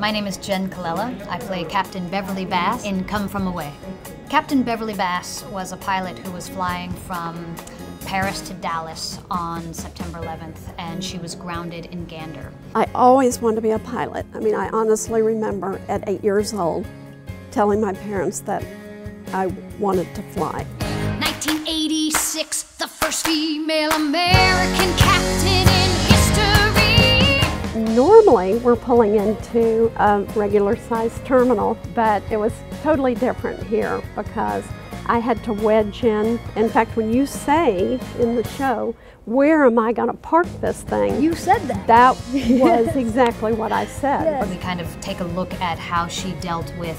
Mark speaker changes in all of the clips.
Speaker 1: My name is Jenn Colella. I play Captain Beverley Bass in Come From Away. Captain Beverley Bass was a pilot who was flying from Paris to Dallas on September 11th, and she was grounded in Gander.
Speaker 2: I always wanted to be a pilot. I mean, I honestly remember at eight years old telling my parents that I wanted to fly.
Speaker 1: 1986, the first female American
Speaker 2: we're pulling into a regular sized terminal, but it was totally different here because I had to wedge in. In fact, when you say in the show, where am I going to park this thing?
Speaker 3: You said that.
Speaker 2: That was exactly what I said.
Speaker 3: Yes.
Speaker 1: We kind of take a look at how she dealt with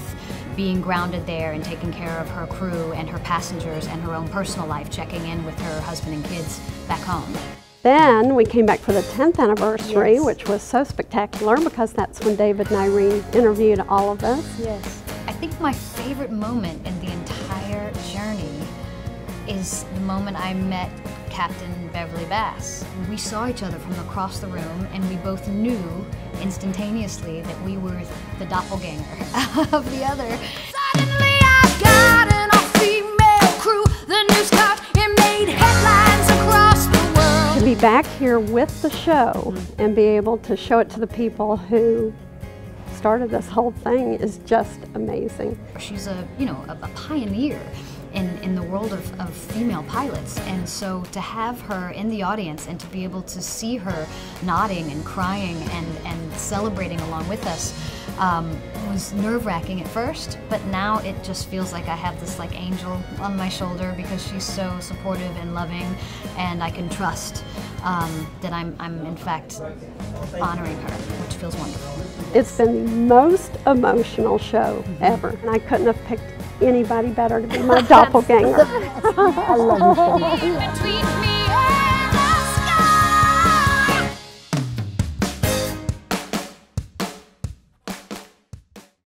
Speaker 1: being grounded there and taking care of her crew and her passengers and her own personal life, checking in with her husband and kids back home.
Speaker 2: Then we came back for the 10th anniversary,
Speaker 3: Yes.
Speaker 2: which was so spectacular because that's when David and Irene interviewed all of us.
Speaker 3: Yes.
Speaker 1: I think my favorite moment in the entire journey is the moment I met Captain Beverley Bass. We saw each other from across the room and we both knew instantaneously that we were the doppelganger of the other.
Speaker 2: Back here with the show mm-hmm. and be able to show it to the people who started this whole thing is just amazing.
Speaker 1: She's a, you know, a, a pioneer in, in the world of, of female pilots. And so to have her in the audience and to be able to see her nodding and crying and, and celebrating along with us um, was nerve wracking at first, but now it just feels like I have this like angel on my shoulder because she's so supportive and loving and I can trust um, that I'm, I'm in fact honoring her, which feels wonderful.
Speaker 2: It's been the most emotional show ever, and I couldn't have picked anybody better to be my doppelganger.
Speaker 3: I love you so much.